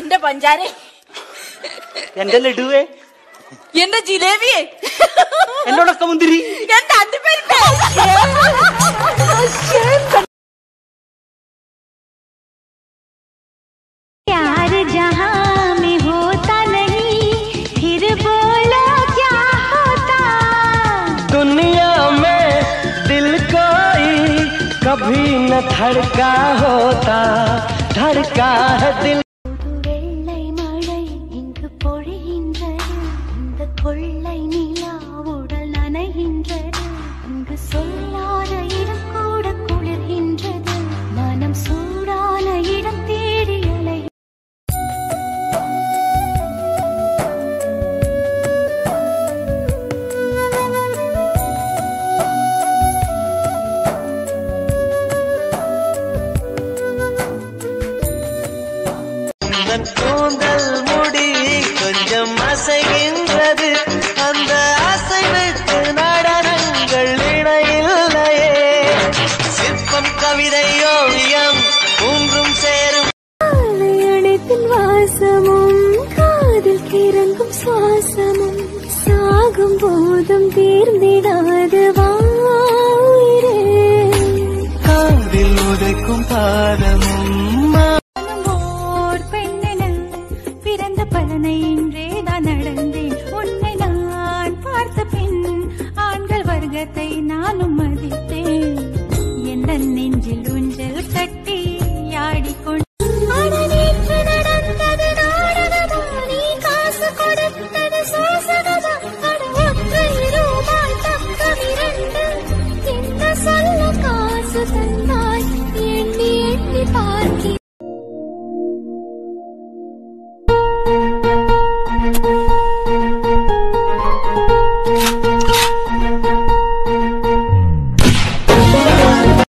എന്റെ പഞ്ചാരെ എന്റെ ലഡുവേ എന്റെ ജിലേബിയെ എന്നോടൊക്കെ മുന്തിരി എന്റെ അണ്ടിപ്പരിപ്പേ प्यार जहाँ में होता नहीं फिर बोलो क्या होता दुनिया में दिल कोई कभी न धड़का होता धड़का है दिल please. சுவாசமும் சாகும் போதும் தீர்ந்திடாது வாயிரே காதில் உதைக்கும் பாதமும் ஓர் பெண்ணென பிறந்த பலனை இன்றே நடந்தேன் உன்னை நான் பார்த்த பின் ஆண்கள் வர்க்கத்தை நானும் மதித்தேன். எந்த Thank you.